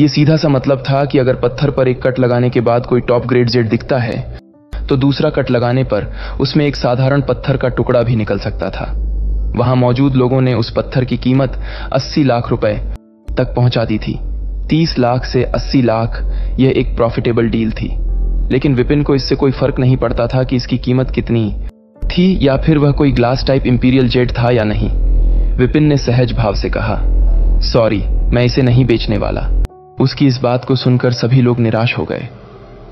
ये सीधा सा मतलब था कि अगर पत्थर पर एक कट लगाने के बाद कोई टॉप ग्रेड जेड दिखता है तो दूसरा कट लगाने पर उसमें एक साधारण पत्थर का टुकड़ा भी निकल सकता था। वहाँ मौजूद लोगों ने उस पत्थर की कीमत 80 लाख रुपए तक पहुँचा दी थी। 30 लाख से 80 लाख यह एक प्रॉफिटेबल डील थी। लेकिन विपिन को इससे कोई फ़र्क नहीं पड़ता था कि इसकी कीमत कितनी थी या फिर वह कोई ग्लास टाइप इंपीरियल जेट था या नहीं। विपिन ने सहज भाव से कहा सॉरी मैं इसे नहीं बेचने वाला। उसकी इस बात को सुनकर सभी लोग निराश हो गए।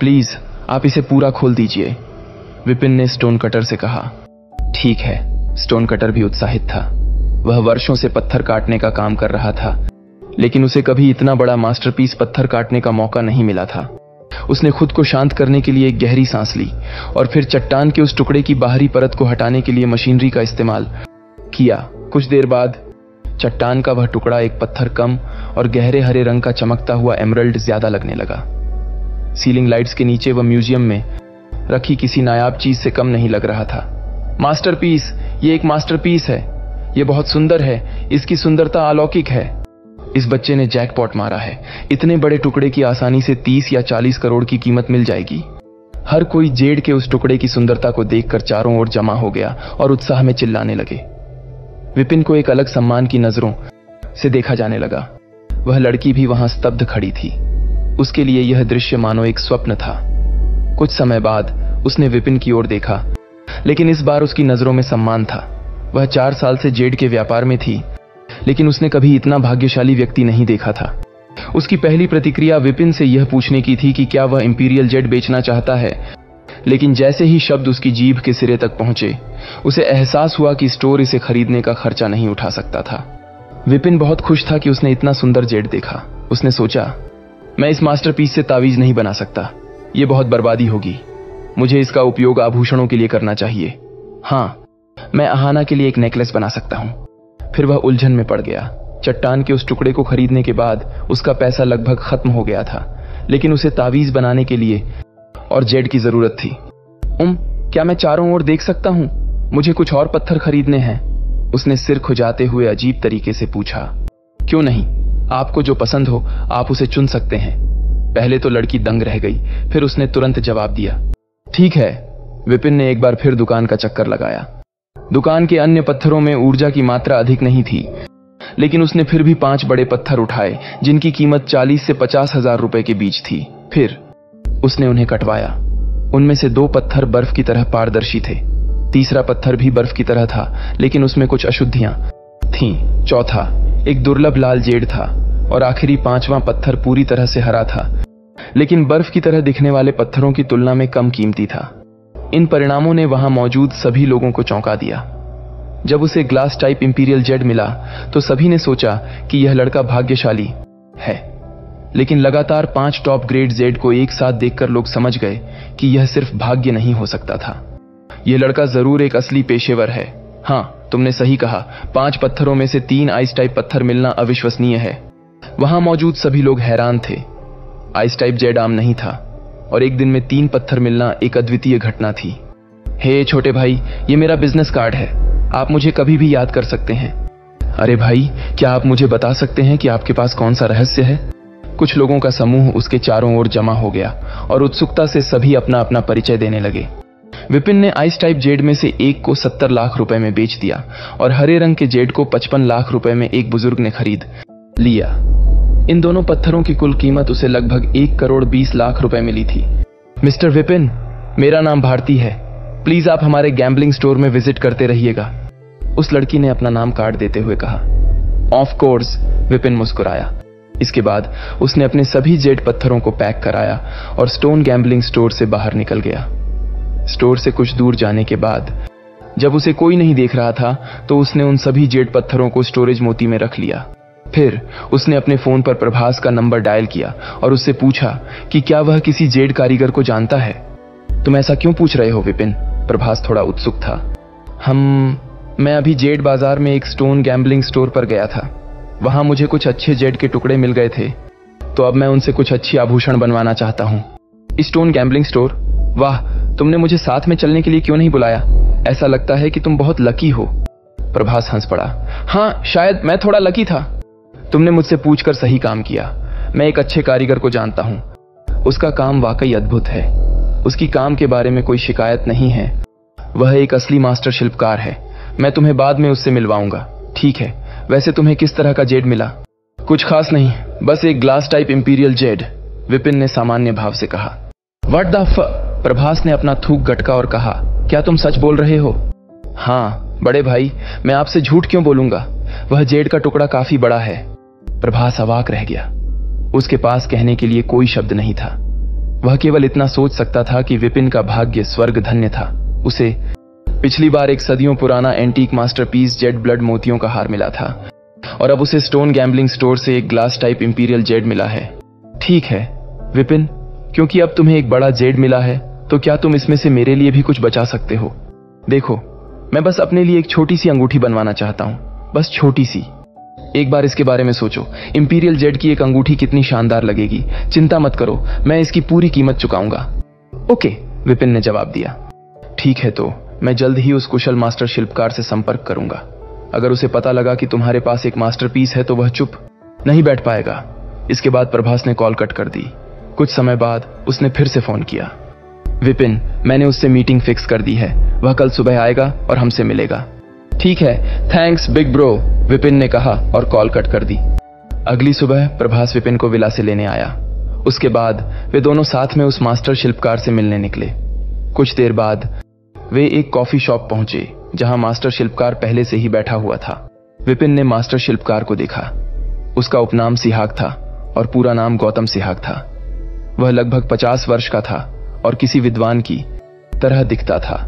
प्लीज़, आप इसे पूरा खोल दीजिए, विपिन ने स्टोन कटर से कहा। ठीक है, स्टोन कटर भी उत्साहित था। वह वर्षों से पत्थर काटने का काम कर रहा था, लेकिन उसे कभी इतना बड़ा मास्टरपीस पत्थर काटने का मौका नहीं मिला था। उसने खुद को शांत करने के लिए एक गहरी सांस ली और फिर चट्टान के उस टुकड़े की बाहरी परत को हटाने के लिए मशीनरी का इस्तेमाल किया। कुछ देर बाद चट्टान का वह टुकड़ा एक पत्थर कम और गहरे हरे रंग का चमकता हुआ एमरल्ड ज़्यादा लगने लगा। सीलिंग लाइट्स के नीचे वह म्यूज़ियम में रखी किसी नायाब चीज़ से कम नहीं लग रहा था। मास्टरपीस, ये एक मास्टरपीस है। ये बहुत सुंदर है। इसकी सुंदरता अलौकिक है। इस बच्चे ने जैकपॉट मारा है। इतने बड़े टुकड़े की आसानी से 30 या 40 करोड़ की कीमत मिल जाएगी। हर कोई जेड के उस टुकड़े की सुंदरता को देखकर चारों ओर जमा हो गया और उत्साह में चिल्लाने लगे। विपिन को एक अलग सम्मान की नज़रों से देखा जाने लगा। वह लड़की भी वहाँ स्तब्ध खड़ी थी। उसके लिए यह दृश्य मानो एक स्वप्न था। कुछ समय बाद उसने विपिन की ओर देखा, लेकिन इस बार उसकी नज़रों में सम्मान था। वह चार साल से जेड के व्यापार में थी, लेकिन उसने कभी इतना भाग्यशाली व्यक्ति नहीं देखा था। उसकी पहली प्रतिक्रिया विपिन से यह पूछने की थी कि क्या वह इंपीरियल जेट बेचना चाहता है? लेकिन जैसे ही शब्द उसकी जीभ के सिरे तक पहुँचे, उसे एहसास हुआ कि स्टोर इसे खरीदने का खर्चा नहीं उठा सकता था। विपिन बहुत खुश था कि उसने इतना सुंदर जेट देखा। उसने सोचा, मैं इस मास्टरपीस से तावीज नहीं बना सकता। यह बहुत बर्बादी होगी। मुझे इसका उपयोग आभूषणों के लिए करना चाहिए। हाँ मैं अहाना के लिए एक नेकलेस बना सकता हूँ। फिर वह उलझन में पड़ गया। चट्टान के उस टुकड़े को खरीदने के बाद उसका पैसा लगभग खत्म हो गया था। लेकिन उसे तावीज बनाने के लिए और जेड की ज़रूरत थी। उम, क्या मैं चारों ओर देख सकता हूँ? मुझे कुछ और पत्थर खरीदने हैं। उसने सिर खुजाते हुए अजीब तरीके से पूछा। क्यों नहीं? आपको जो पसंद हो, आप उसे चुन सकते हैं। पहले तो लड़की दंग रह गई, फिर उसने तुरंत जवाब दिया। ठीक है। विपिन ने एक बार फिर दुकान का चक्कर लगाया। दुकान के अन्य पत्थरों में ऊर्जा की मात्रा अधिक नहीं थी। लेकिन उसने फिर भी पाँच बड़े पत्थर उठाए, जिनकी कीमत चालीस से पचास हज़ार रुपए के बीच थी। फिर उसने उन्हें कटवाया। उनमें से दो पत्थर बर्फ़ की तरह पारदर्शी थे। तीसरा पत्थर भी बर्फ़ की तरह था, लेकिन उसमें कुछ अशुद्धियाँ थीं। चौथा, एक दुर्लभ लाल जेड था, और आखिरी पांचवा पत्थर पूरी तरह से हरा था। लेकिन बर्फ़ की तरह दिखने वाले पत्थरों की तुलना में कम कीमती था। इन परिणामों ने वहाँ मौजूद सभी लोगों को चौंका दिया। जब उसे ग्लास टाइप इंपीरियल जेड मिला तो सभी ने सोचा कि यह लड़का भाग्यशाली है। लेकिन लगातार पाँच टॉप ग्रेड जेड को एक साथ देखकर लोग समझ गए कि यह सिर्फ़ भाग्य नहीं हो सकता था। यह लड़का ज़रूर एक असली पेशेवर है। हाँ तुमने सही कहा। पाँच पत्थरों में से तीन आइस टाइप पत्थर मिलना अविश्वसनीय है। वहाँ मौजूद सभी लोग हैरान थे। आइस टाइप जेड आम नहीं था, और एक दिन में तीन पत्थर मिलना एक अद्वितीय घटना थी। हे छोटे भाई, ये मेरा बिज़नेस कार्ड है। आप मुझे कभी भी याद कर सकते हैं। अरे भाई, क्या आप मुझे बता सकते हैं कि आपके पास कौन सा रहस्य है? कुछ लोगों का समूह उसके चारों ओर जमा हो गया और उत्सुकता से सभी अपना अपना परिचय देने लगे। विपिन ने आइस टाइप जेड में से एक को सत्तर लाख रुपए में बेच दिया और हरे रंग के जेड को पचपन लाख रुपए में एक बुज़ुर्ग ने खरीद लिया। इन दोनों पत्थरों की कुल कीमत उसे लगभग एक करोड़ बीस लाख रुपए मिली थी। मिस्टर विपिन, मेरा नाम भारती है। प्लीज़ आप हमारे गैम्बलिंग स्टोर में विज़िट करते रहिएगा। उस लड़की ने अपना नाम कार्ड देते हुए कहा। ऑफ़ कोर्स, विपिन मुस्कुराया। इसके बाद उसने अपने सभी जेड पत्थरों को पैक कराया और स्टोन गैम्बलिंग स्टोर से बाहर निकल गया। स्टोर से कुछ दूर जाने के बाद, जब उसे कोई नहीं देख रहा था तो उसने उन सभी जेड पत्थरों को स्टोरेज मोती में रख लिया। फिर उसने अपने फ़ोन पर प्रभास का नंबर डायल किया और उससे पूछा कि क्या वह किसी जेड कारीगर को जानता है? तुम ऐसा क्यों पूछ रहे हो विपिन? प्रभास थोड़ा उत्सुक था। हम, मैं अभी जेड बाज़ार में एक स्टोन गैम्बलिंग स्टोर पर गया था। वहाँ मुझे कुछ अच्छे जेड के टुकड़े मिल गए थे। तो अब मैं उनसे कुछ अच्छी आभूषण बनवाना चाहता हूँ। Stone gambling store? वाह, तुमने मुझे साथ में चलने के लिए क्यों नहीं बुलाया? ऐसा लगता है कि तुम बहुत लकी हो। प्रभास हंस पड़ा। हाँ शायद मैं थोड़ा लकी था। तुमने मुझसे पूछकर सही काम किया। मैं एक अच्छे कारीगर को जानता हूँ। उसका काम वाकई अद्भुत है। उसकी काम के बारे में कोई शिकायत नहीं है। वह एक असली मास्टर शिल्पकार है। मैं तुम्हें बाद में उससे मिलवाऊँगा। ठीक है। वैसे तुम्हें किस तरह का जेड मिला? कुछ खास नहीं, बस एक glass type imperial jade Vipin ने सामान्य भाव से कहा। वट द प्रभास ने अपना थूक गटका और कहा, क्या तुम सच बोल रहे हो? हाँ बड़े भाई, मैं आपसे झूठ क्यों बोलूँगा? वह जेड का टुकड़ा काफ़ी बड़ा है। प्रभास अवाक रह गया। उसके पास कहने के लिए कोई शब्द नहीं था। वह केवल इतना सोच सकता था कि विपिन का भाग्य स्वर्ग धन्य था। उसे पिछली बार एक सदियों पुराना एंटीक मास्टरपीस जेड ब्लड मोतियों का हार मिला था। और अब उसे स्टोन गैम्बलिंग स्टोर से एक ग्लास टाइप इंपीरियल जेड मिला है। ठीक है, विपिन, क्योंकि अब तुम्हें एक बड़ा जेड मिला है तो क्या तुम इसमें से मेरे लिए भी कुछ बचा सकते हो? देखो, मैं बस अपने लिए एक छोटी सी अंगूठी बनवाना चाहता हूँ। बस छोटी सी। एक बार इसके बारे में सोचो। इंपीरियल जेड की एक अंगूठी कितनी शानदार लगेगी। चिंता मत करो, मैं इसकी पूरी कीमत चुकाऊँगा। ओके, विपिन ने जवाब दिया। ठीक है तो। मैं जल्द ही उस कुशल मास्टर शिल्पकार से संपर्क करूँगा। अगर उसे पता लगा कि तुम्हारे पास एक मास्टरपीस है तो वह चुप नहीं बैठ पाएगा। इसके बाद प्रभास ने कॉल कट कर दी। कुछ समय बाद उसने फिर से फ़ोन किया। विपिन, मैंने उससे मीटिंग फिक्स कर दी है। वह कल सुबह आएगा और हमसे मिलेगा। ठीक है, थैंक्स, बिग ब्रो, विपिन ने कहा और कॉल कट कर दी। अगली सुबह प्रभास विपिन को विला से लेने आया। उसके बाद वे दोनों साथ में उस मास्टर शिल्पकार से मिलने निकले। कुछ देर बाद वे एक कॉफ़ी शॉप पहुँचे, जहाँ मास्टर शिल्पकार पहले से ही बैठा हुआ था। विपिन ने मास्टर शिल्पकार को देखा। उसका उपनाम सिहाग था और पूरा नाम गौतम सिहाग था। वह लगभग पचास वर्ष का था और किसी विद्वान की तरह दिखता था।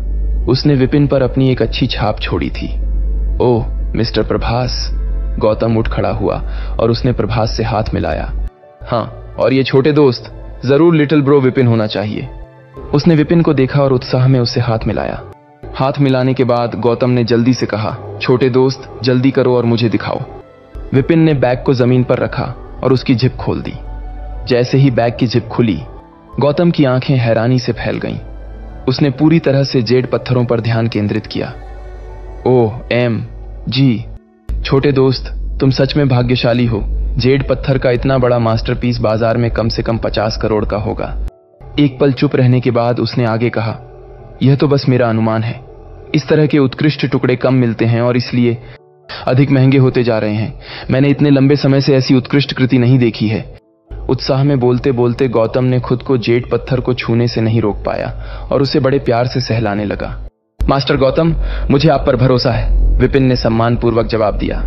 उसने विपिन पर अपनी एक अच्छी छाप छोड़ी थी। ओह, मिस्टर प्रभास, गौतम उठ खड़ा हुआ और उसने प्रभास से हाथ मिलाया। हाँ और ये छोटे दोस्त, ज़रूर लिटिल ब्रो विपिन होना चाहिए। उसने विपिन को देखा और उत्साह में उससे हाथ मिलाया। हाथ मिलाने के बाद गौतम ने जल्दी से कहा, छोटे दोस्त, जल्दी करो और मुझे दिखाओ। विपिन ने बैग को ज़मीन पर रखा और उसकी जिप खोल दी। जैसे ही बैग की जिप खुली, गौतम की आँखें हैरानी से फैल गईं। उसने पूरी तरह से जेड पत्थरों पर ध्यान केंद्रित किया। ओ एम, जी, छोटे दोस्त, तुम सच में भाग्यशाली हो। जेड पत्थर का इतना बड़ा मास्टरपीस बाज़ार में कम से कम पचास करोड़ का होगा। एक पल चुप रहने के बाद उसने आगे कहा, यह तो बस मेरा अनुमान है। इस तरह के उत्कृष्ट टुकड़े कम मिलते हैं और इसलिए अधिक महँगे होते जा रहे हैं। मैंने इतने लंबे समय से ऐसी उत्कृष्ट कृति नहीं देखी है। उत्साह में बोलते बोलते गौतम ने खुद को जेड पत्थर को छूने से नहीं रोक पाया और उसे बड़े प्यार से सहलाने लगा। मास्टर गौतम, मुझे आप पर भरोसा है, विपिन ने सम्मानपूर्वक जवाब दिया।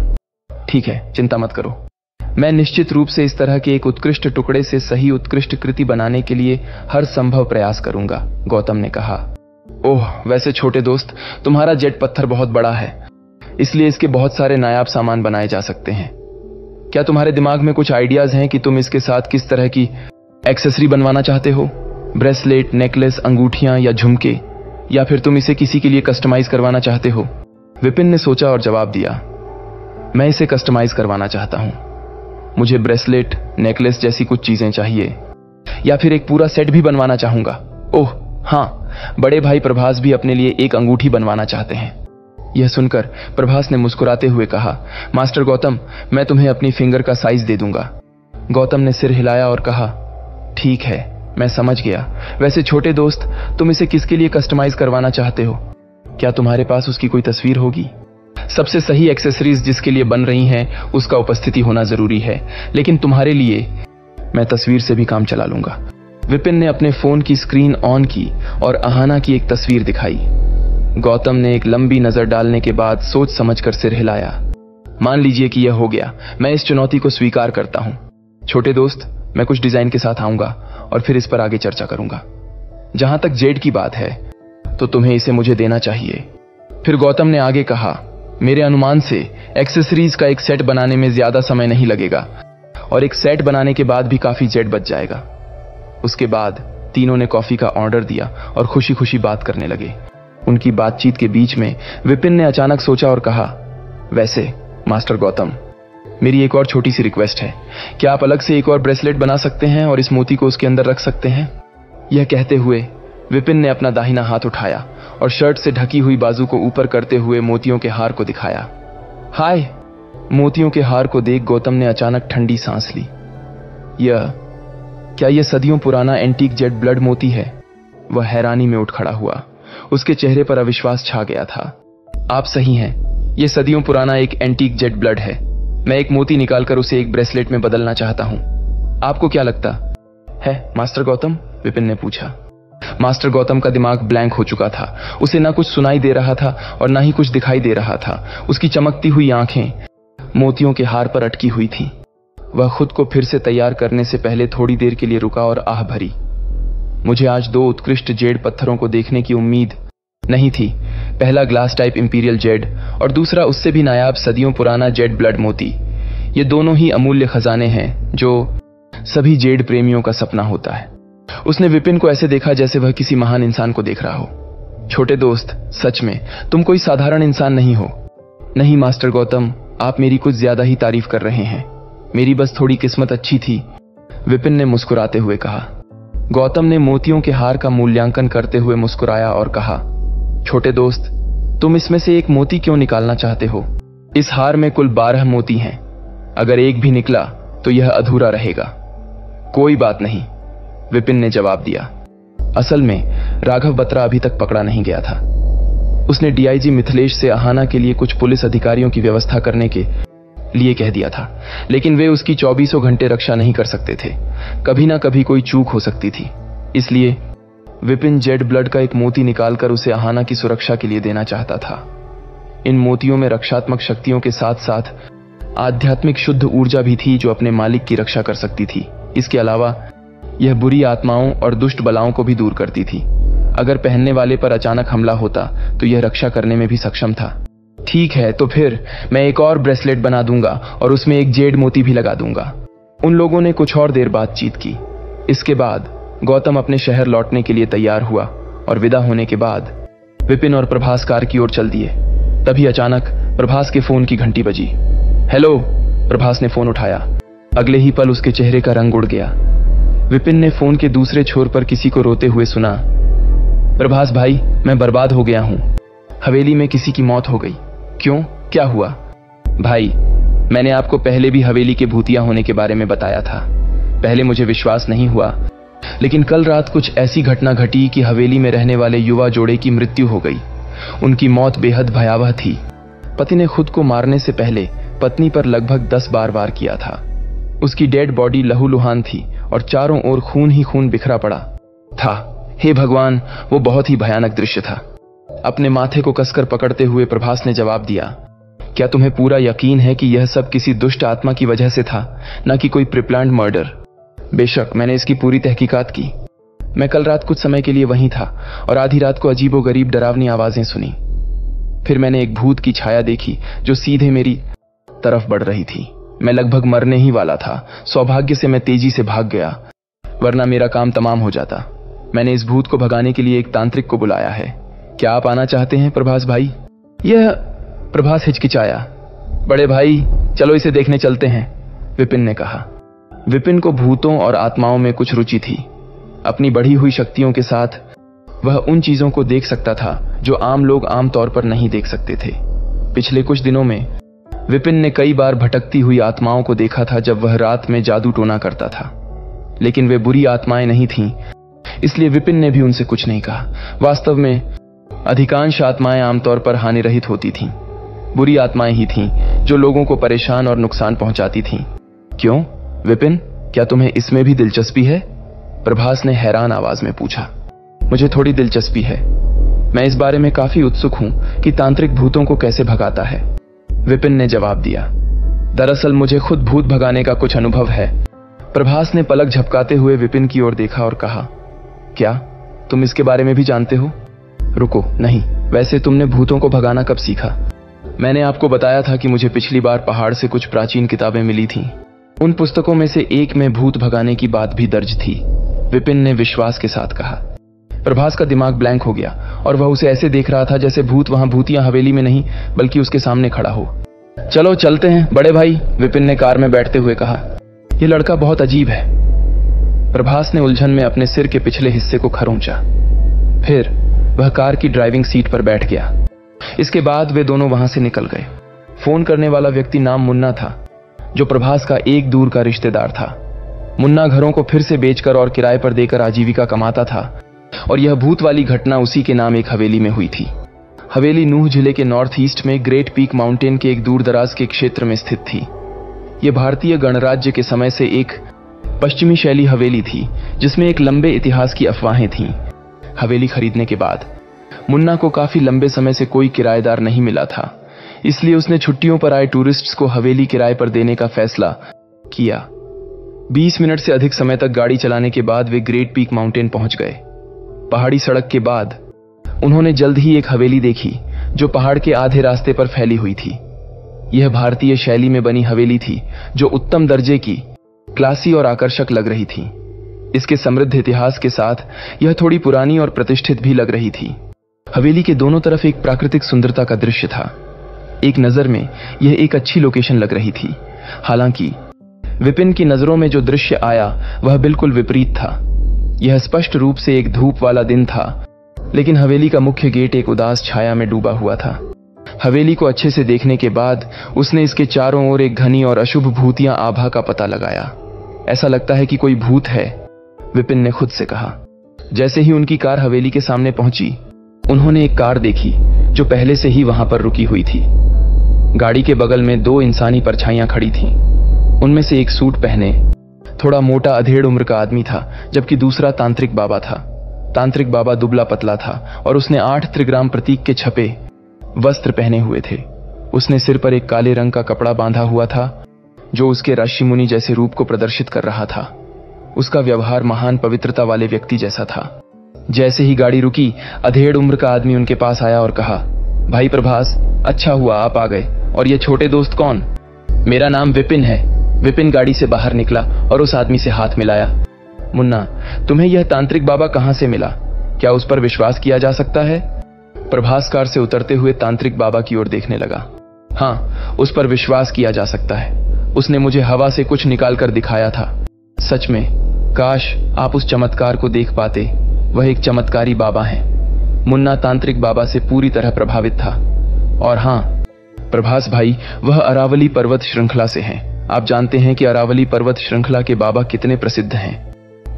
ठीक है, चिंता मत करो। मैं निश्चित रूप से इस तरह के एक उत्कृष्ट टुकड़े से सही उत्कृष्ट कृति बनाने के लिए हर संभव प्रयास करूँगा, गौतम ने कहा। ओह, वैसे छोटे दोस्त, तुम्हारा जेट पत्थर बहुत बड़ा है। इसलिए इसके बहुत सारे नायाब सामान बनाए जा सकते हैं। क्या तुम्हारे दिमाग में कुछ आइडियाज़ हैं कि तुम इसके साथ किस तरह की एक्सेसरी बनवाना चाहते हो? ब्रेसलेट, नेकलेस, अंगूठियाँ या झुमके? या फिर तुम इसे किसी के लिए कस्टमाइज करवाना चाहते हो? विपिन ने सोचा और जवाब दिया, मैं इसे कस्टमाइज करवाना चाहता हूँ। मुझे ब्रेसलेट, नेकलेस जैसी कुछ चीज़ें चाहिए। या फिर एक पूरा सेट भी बनवाना चाहूँगा। ओह हाँ बड़े भाई प्रभास भी अपने लिए एक अंगूठी बनवाना चाहते हैं। यह सुनकर प्रभास ने मुस्कुराते हुए कहा, मास्टर गौतम, मैं तुम्हें अपनी फिंगर का साइज़ दे दूँगा। गौतम ने सिर हिलाया और कहा, ठीक है, मैं समझ गया। वैसे छोटे दोस्त, तुम इसे किसके लिए कस्टमाइज करवाना चाहते हो? क्या तुम्हारे पास उसकी कोई तस्वीर होगी? सबसे सही एक्सेसरीज जिसके लिए बन रही हैं, उसका उपस्थिति होना ज़रूरी है। लेकिन तुम्हारे लिए मैं तस्वीर से भी काम चला लूँगा। विपिन ने अपने फ़ोन की स्क्रीन ऑन की और अहाना की एक तस्वीर दिखाई। गौतम ने एक लंबी नज़र डालने के बाद सोच समझकर सिर हिलाया। मान लीजिए कि यह हो गया। मैं इस चुनौती को स्वीकार करता हूँ। छोटे दोस्त, मैं कुछ डिज़ाइन के साथ आऊँगा और फिर इस पर आगे चर्चा करूँगा। जहाँ तक जेड की बात है तो तुम्हें इसे मुझे देना चाहिए। फिर गौतम ने आगे कहा मेरे अनुमान से एक्सेसरीज का एक सेट बनाने में ज़्यादा समय नहीं लगेगा और एक सेट बनाने के बाद भी काफ़ी जेड बच जाएगा। उसके बाद तीनों ने कॉफ़ी का ऑर्डर दिया और खुशी खुशी बात करने लगे। उनकी बातचीत के बीच में विपिन ने अचानक सोचा और कहा, वैसे, मास्टर गौतम, मेरी एक और छोटी सी रिक्वेस्ट है। क्या आप अलग से एक और ब्रेसलेट बना सकते हैं और इस मोती को उसके अंदर रख सकते हैं? यह कहते हुए विपिन ने अपना दाहिना हाथ उठाया और शर्ट से ढकी हुई बाजू को ऊपर करते हुए मोतियों के हार को दिखाया। हाय! मोतियों के हार को देख गौतम ने अचानक ठंडी सांस ली। यह, क्या यह सदियों पुराना एंटीक जेट ब्लड मोती है? वह हैरानी में उठ खड़ा हुआ। उसके चेहरे पर अविश्वास छा गया था। आप सही हैं। यह सदियों पुराना एक एंटीक जेट ब्लड है। मैं एक मोती निकालकर उसे एक ब्रेसलेट में बदलना चाहता हूँ। आपको क्या लगता? है, मास्टर गौतम? विपिन ने पूछा। मास्टर गौतम का दिमाग ब्लैंक हो चुका था। उसे ना कुछ सुनाई दे रहा था और ना ही कुछ दिखाई दे रहा था। उसकी चमकती हुई आँखें मोतियों के हार पर अटकी हुई थी। वह खुद को फिर से तैयार करने से पहले थोड़ी देर के लिए रुका और आह भरी। मुझे आज दो उत्कृष्ट जेड पत्थरों को देखने की उम्मीद नहीं थी। पहला ग्लास टाइप इंपीरियल जेड और दूसरा उससे भी नायाब सदियों पुराना जेड ब्लड मोती। ये दोनों ही अमूल्य खजाने हैं जो सभी जेड प्रेमियों का सपना होता है। उसने विपिन को ऐसे देखा जैसे वह किसी महान इंसान को देख रहा हो। छोटे दोस्त, सच में, तुम कोई साधारण इंसान नहीं हो। नहीं, मास्टर गौतम, आप मेरी कुछ ज़्यादा ही तारीफ़ कर रहे हैं। मेरी बस थोड़ी किस्मत अच्छी थी, विपिन ने मुस्कुराते हुए कहा। गौतम ने मोतियों के हार का मूल्यांकन करते हुए मुस्कुराया और कहा, छोटे दोस्त, तुम इसमें से एक मोती क्यों निकालना चाहते हो? इस हार में कुल बारह मोती हैं। अगर एक भी निकला तो यह अधूरा रहेगा। कोई बात नहीं। विपिन ने जवाब दिया। असल में, राघव बत्रा अभी तक पकड़ा नहीं गया था। उसने डीआईजी मिथिलेश से आहाना के लिए कुछ पुलिस अधिकारियों की व्यवस्था करने के लिए कह दिया था, लेकिन वे उसकी चौबीसों घंटे रक्षा नहीं कर सकते थे। कभी ना कभी कोई चूक हो सकती थी। इसलिए, विपिन जेड ब्लड का एक मोती निकालकर उसे आहाना की सुरक्षा के लिए देना चाहता था। इन मोतियों में रक्षात्मक शक्तियों के साथ साथ आध्यात्मिक शुद्ध ऊर्जा भी थी जो अपने मालिक की रक्षा कर सकती थी। इसके अलावा यह बुरी आत्माओं और दुष्ट बलाओं को भी दूर करती थी। अगर पहनने वाले पर अचानक हमला होता तो यह रक्षा करने में भी सक्षम था। ठीक है तो फिर मैं एक और ब्रेसलेट बना दूँगा और उसमें एक जेड मोती भी लगा दूँगा। उन लोगों ने कुछ और देर बातचीत की। इसके बाद गौतम अपने शहर लौटने के लिए तैयार हुआ और विदा होने के बाद विपिन और प्रभास कार की ओर चल दिए। तभी अचानक प्रभास के फ़ोन की घंटी बजी। हेलो, प्रभास ने फ़ोन उठाया। अगले ही पल उसके चेहरे का रंग उड़ गया। विपिन ने फ़ोन के दूसरे छोर पर किसी को रोते हुए सुना, प्रभास भाई, मैं बर्बाद हो गया हूँ। हवेली में किसी की मौत हो गई। क्यों? क्या हुआ? भाई, मैंने आपको पहले भी हवेली के भूतिया होने के बारे में बताया था। पहले मुझे विश्वास नहीं हुआ, लेकिन कल रात कुछ ऐसी घटना घटी कि हवेली में रहने वाले युवा जोड़े की मृत्यु हो गई। उनकी मौत बेहद भयावह थी। पति ने खुद को मारने से पहले पत्नी पर लगभग दस बार वार किया था। उसकी डेड बॉडी लहूलुहान थी और चारों ओर खून ही खून बिखरा पड़ा। था, हे भगवान, वो बहुत ही भयानक दृश्य था। अपने माथे को कसकर पकड़ते हुए प्रभास ने जवाब दिया, क्या तुम्हें पूरा यकीन है कि यह सब किसी दुष्ट आत्मा की वजह से था, न कि कोई प्रिप्लान मर्डर? बेशक, मैंने इसकी पूरी तहकीकात की। मैं कल रात कुछ समय के लिए वहीं था और आधी रात को अजीबो गरीब डरावनी आवाज़ें सुनी। फिर मैंने एक भूत की छाया देखी, जो सीधे मेरी तरफ़ बढ़ रही थी। मैं लगभग मरने ही वाला था। सौभाग्य से मैं तेज़ी से भाग गया, वरना मेरा काम तमाम हो जाता। मैंने इस भूत को भगाने के लिए एक तांत्रिक को बुलाया है। क्या आप आना चाहते हैं, प्रभास भाई? यह प्रभास हिचकिचाया। बड़े भाई, चलो इसे देखने चलते हैं, विपिन ने कहा। विपिन को भूतों और आत्माओं में कुछ रुचि थी। अपनी बढ़ी हुई शक्तियों के साथ वह उन चीज़ों को देख सकता था, जो आम लोग आमतौर पर नहीं देख सकते थे। पिछले कुछ दिनों में विपिन ने कई बार भटकती हुई आत्माओं को देखा था जब वह रात में जादू टोना करता था। लेकिन वे बुरी आत्माएँ नहीं थीं, इसलिए विपिन ने भी उनसे कुछ नहीं कहा। वास्तव में, अधिकांश आत्माएँ आमतौर पर हानि रहित होती थीं। बुरी आत्माएँ ही थीं, जो लोगों को परेशान और नुकसान पहुंचाती थीं। क्यों? विपिन, क्या तुम्हें इसमें भी दिलचस्पी है? प्रभास ने हैरान आवाज़ में पूछा। मुझे थोड़ी दिलचस्पी है। मैं इस बारे में काफ़ी उत्सुक हूँ कि तांत्रिक भूतों को कैसे भगाता है। विपिन ने जवाब दिया, दरअसल मुझे खुद भूत भगाने का कुछ अनुभव है। प्रभास ने पलक झपकाते हुए विपिन की ओर देखा और कहा, क्या तुम इसके बारे में भी जानते हो? रुको, नहीं, वैसे तुमने भूतों को भगाना कब सीखा? मैंने आपको बताया था कि मुझे पिछली बार पहाड़ से कुछ प्राचीन किताबें मिली थीं। उन पुस्तकों में से एक में भूत भगाने की बात भी दर्ज थी। विपिन ने विश्वास के साथ कहा। प्रभास का दिमाग ब्लैंक हो गया। और वह उसे ऐसे देख रहा था जैसे भूत वहाँ भूतियाँ हवेली में नहीं, बल्कि उसके सामने खड़ा हो। चलो, चलते हैं, बड़े भाई, विपिन ने कार में बैठते हुए कहा। यह लड़का बहुत अजीब है। प्रभास ने उलझन में अपने सिर के पिछले हिस्से को खरोंचा फिर वह कार की ड्राइविंग सीट पर बैठ गया। इसके बाद वे दोनों वहाँ से निकल गए। फ़ोन करने वाला व्यक्ति नाम मुन्ना था, जो प्रभास का एक दूर का रिश्तेदार था। मुन्ना घरों को फिर से बेचकर और किराए पर देकर आजीविका कमाता था। और यह भूत वाली घटना उसी के नाम एक हवेली में हुई थी। हवेली नूह ज़िले के नॉर्थ ईस्ट में ग्रेट पीक माउंटेन के एक दूर दराज के क्षेत्र में स्थित थी। यह भारतीय गणराज्य के समय से एक पश्चिमी शैली हवेली थी, जिसमें एक लंबे इतिहास की अफवाहें थीं। हवेली खरीदने के बाद मुन्ना को काफ़ी लंबे समय से कोई किराएदार नहीं मिला था, इसलिए उसने छुट्टियों पर आए टूरिस्ट्स को हवेली किराए पर देने का फैसला किया। 20 मिनट से अधिक समय तक गाड़ी चलाने के बाद वे ग्रेट पीक माउंटेन पहुँच गए। पहाड़ी सड़क के बाद उन्होंने जल्द ही एक हवेली देखी, जो पहाड़ के आधे रास्ते पर फैली हुई थी। यह भारतीय शैली में बनी हवेली थी, जो उत्तम दर्जे की, क्लासी और आकर्षक लग रही थी। इसके समृद्ध इतिहास के साथ यह थोड़ी पुरानी और प्रतिष्ठित भी लग रही थी। हवेली के दोनों तरफ़ एक प्राकृतिक सुंदरता का दृश्य था। एक नज़र में यह एक अच्छी लोकेशन लग रही थी। हालाँकि, विपिन की नज़रों में जो दृश्य आया, वह बिल्कुल विपरीत था। यह स्पष्ट रूप से एक धूप वाला दिन था, लेकिन हवेली का मुख्य गेट एक उदास छाया में डूबा हुआ था। हवेली को अच्छे से देखने के बाद उसने इसके चारों ओर एक घनी और अशुभ भूतियाँ आभा का पता लगाया। ऐसा लगता है कि कोई भूत है, विपिन ने खुद से कहा। जैसे ही उनकी कार हवेली के सामने पहुँची, उन्होंने एक कार देखी, जो पहले से ही वहाँ पर रुकी हुई थी। गाड़ी के बगल में दो इंसानी परछाइयाँ खड़ी थीं। उनमें से एक सूट पहने थोड़ा मोटा अधेड़ उम्र का आदमी था, जबकि दूसरा तांत्रिक बाबा था। तांत्रिक बाबा दुबला पतला था और उसने आठ त्रिग्राम प्रतीक के छपे वस्त्र पहने हुए थे। उसने सिर पर एक काले रंग का कपड़ा बांधा हुआ था, जो उसके राशि मुनि जैसे रूप को प्रदर्शित कर रहा था। उसका व्यवहार महान पवित्रता वाले व्यक्ति जैसा था। जैसे ही गाड़ी रुकी, अधेड़ उम्र का आदमी उनके पास आया और कहा, भाई प्रभास अच्छा हुआ, आप आ गए। और ये छोटे दोस्त कौन? मेरा नाम विपिन है। विपिन गाड़ी से बाहर निकला और उस आदमी से हाथ मिलाया। मुन्ना, तुम्हें यह तांत्रिक बाबा कहाँ से मिला? क्या उस पर विश्वास किया जा सकता है? प्रभास कार से उतरते हुए तांत्रिक बाबा की ओर देखने लगा। हाँ उस पर विश्वास किया जा सकता है। उसने मुझे हवा से कुछ निकाल कर दिखाया था। सच में, काश आप उस चमत्कार को देख पाते। वह एक चमत्कारी बाबा है। मुन्ना तांत्रिक बाबा से पूरी तरह प्रभावित था। और हाँ प्रभास भाई, वह अरावली पर्वत श्रृंखला से हैं। आप जानते हैं कि अरावली पर्वत श्रृंखला के बाबा कितने प्रसिद्ध हैं।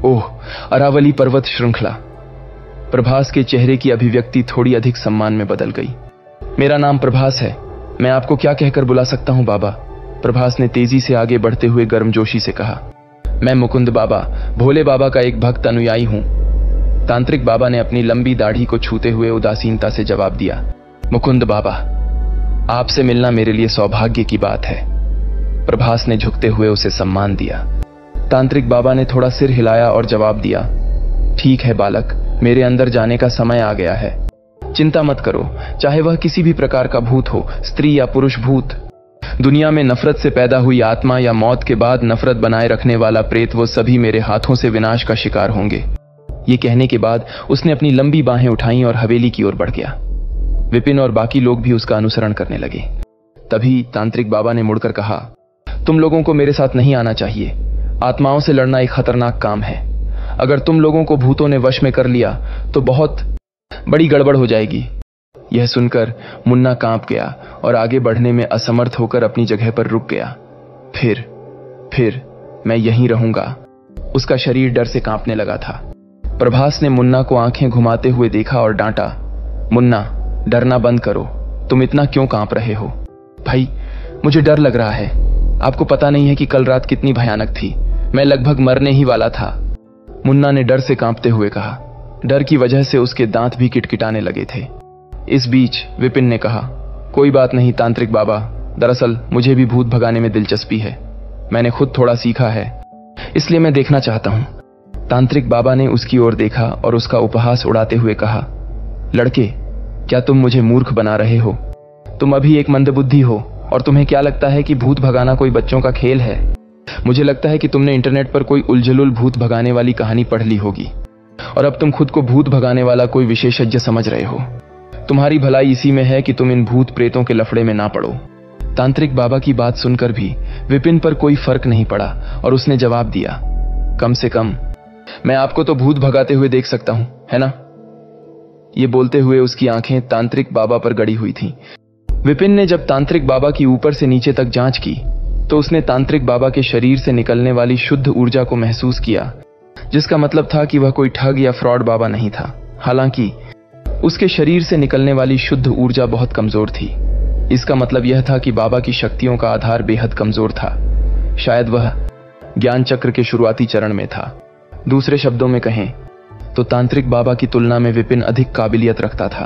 ओह, अरावली पर्वत श्रृंखला। प्रभास के चेहरे की अभिव्यक्ति थोड़ी अधिक सम्मान में बदल गई। मेरा नाम प्रभास है। मैं आपको क्या कहकर बुला सकता हूँ, बाबा? प्रभास ने तेज़ी से आगे बढ़ते हुए गर्मजोशी से कहा, मैं मुकुंद बाबा, भोले बाबा का एक भक्त अनुयायी हूँ। तांत्रिक बाबा ने अपनी लंबी दाढ़ी को छूते हुए उदासीनता से जवाब दिया, मुकुंद बाबा, आपसे मिलना मेरे लिए सौभाग्य की बात है। प्रभास ने झुकते हुए उसे सम्मान दिया। तांत्रिक बाबा ने थोड़ा सिर हिलाया और जवाब दिया, ठीक है बालक, मेरे अंदर जाने का समय आ गया है। चिंता मत करो, चाहे वह किसी भी प्रकार का भूत हो, स्त्री या पुरुष भूत। दुनिया में नफरत से पैदा हुई आत्मा या मौत के बाद नफरत बनाए रखने वाला प्रेत वो सभी मेरे हाथों से विनाश का शिकार होंगे। ये कहने के बाद उसने अपनी लंबी बाहें उठाई और हवेली की ओर बढ़ गया। विपिन और बाकी लोग भी उसका अनुसरण करने लगे। तभी तांत्रिक बाबा ने मुड़कर कहा तुम लोगों को मेरे साथ नहीं आना चाहिए। आत्माओं से लड़ना एक खतरनाक काम है। अगर तुम लोगों को भूतों ने वश में कर लिया तो बहुत बड़ी गड़बड़ हो जाएगी। यह सुनकर मुन्ना काँप गया और आगे बढ़ने में असमर्थ होकर अपनी जगह पर रुक गया। फिर फिर मैं यहीं रहूँगा। उसका शरीर डर से कांपने लगा था। प्रभास ने मुन्ना को आँखें घुमाते हुए देखा और डांटा, मुन्ना, डरना बंद करो। तुम इतना क्यों काँप रहे हो? भाई, मुझे डर लग रहा है। आपको पता नहीं है कि कल रात कितनी भयानक थी। मैं लगभग मरने ही वाला था। मुन्ना ने डर से कांपते हुए कहा। डर की वजह से उसके दांत भी किटकिटाने लगे थे। इस बीच विपिन ने कहा, कोई बात नहीं तांत्रिक बाबा, दरअसल मुझे भी भूत भगाने में दिलचस्पी है। मैंने खुद थोड़ा सीखा है। इसलिए मैं देखना चाहता हूँ। तांत्रिक बाबा ने उसकी ओर देखा और उसका उपहास उड़ाते हुए कहा, लड़के, क्या तुम मुझे मूर्ख बना रहे हो? तुम अभी एक मंदबुद्धि हो। और तुम्हें क्या लगता है कि भूत भगाना कोई बच्चों का खेल है? मुझे लगता है कि तुमने इंटरनेट पर कोई उलझलुल भूत भगाने वाली कहानी पढ़ ली होगी। और अब तुम खुद को भूत भगाने वाला कोई विशेषज्ञ समझ रहे हो। तुम्हारी भलाई इसी में है कि तुम इन भूत प्रेतों के लफड़े में ना पड़ो। तांत्रिक बाबा की बात सुनकर भी विपिन पर कोई फ़र्क नहीं पड़ा और उसने जवाब दिया, कम से कम, मैं आपको तो भूत भगाते हुए देख सकता हूँ, है ना? ये बोलते हुए उसकी आँखें तांत्रिक बाबा पर गड़ी हुई थीं। विपिन ने जब तांत्रिक बाबा की ऊपर से नीचे तक जाँच की तो उसने तांत्रिक बाबा के शरीर से निकलने वाली शुद्ध ऊर्जा को महसूस किया, जिसका मतलब था कि वह कोई ठग या फ्रॉड बाबा नहीं था। हालाँकि, उसके शरीर से निकलने वाली शुद्ध ऊर्जा बहुत कमज़ोर थी। इसका मतलब यह था कि बाबा की शक्तियों का आधार बेहद कमज़ोर था। शायद वह ज्ञान चक्र के शुरुआती चरण में था। दूसरे शब्दों में कहें तो तांत्रिक बाबा की तुलना में विपिन अधिक काबिलियत रखता था।